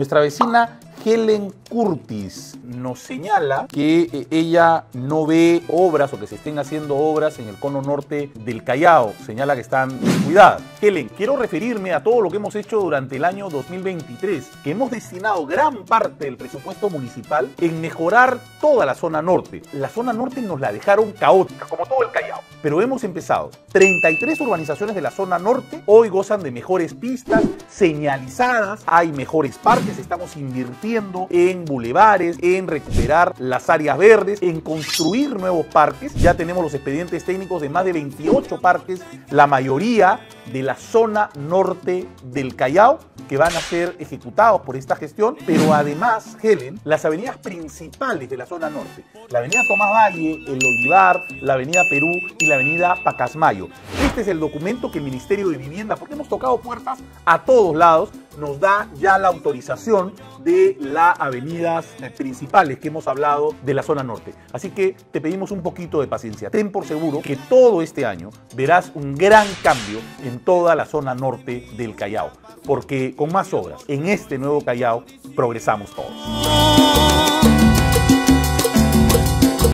Nuestra vecina Helen Curtis nos señala que eh, ella no ve obras o que se estén haciendo obras en el cono norte del Callao. Señala que están cuidadas. Helen, quiero referirme a todo lo que hemos hecho durante el año 2023, que hemos destinado gran parte del presupuesto municipal en mejorar toda la zona norte. La zona norte nos la dejaron caótica, como todo el Callao. Pero hemos empezado. 33 urbanizaciones de la zona norte hoy gozan de mejores pistas señalizadas, hay mejores parques, estamos invirtiendo en bulevares, en recuperar las áreas verdes, en construir nuevos parques. Ya tenemos los expedientes técnicos de más de 28 parques, la mayoría de la zona norte del Callao, que van a ser ejecutados por esta gestión, pero además, Helen, las avenidas principales de la zona norte, la avenida Tomás Valle, el Olivar, la avenida Perú y la avenida Pacasmayo. Este es el documento que el Ministerio de Vivienda, porque hemos tocado puertas a todos lados, nos da ya la autorización de las avenidas principales que hemos hablado de la zona norte. Así que te pedimos un poquito de paciencia. Ten por seguro que todo este año verás un gran cambio en toda la zona norte del Callao, porque con más obras en este nuevo Callao progresamos todos.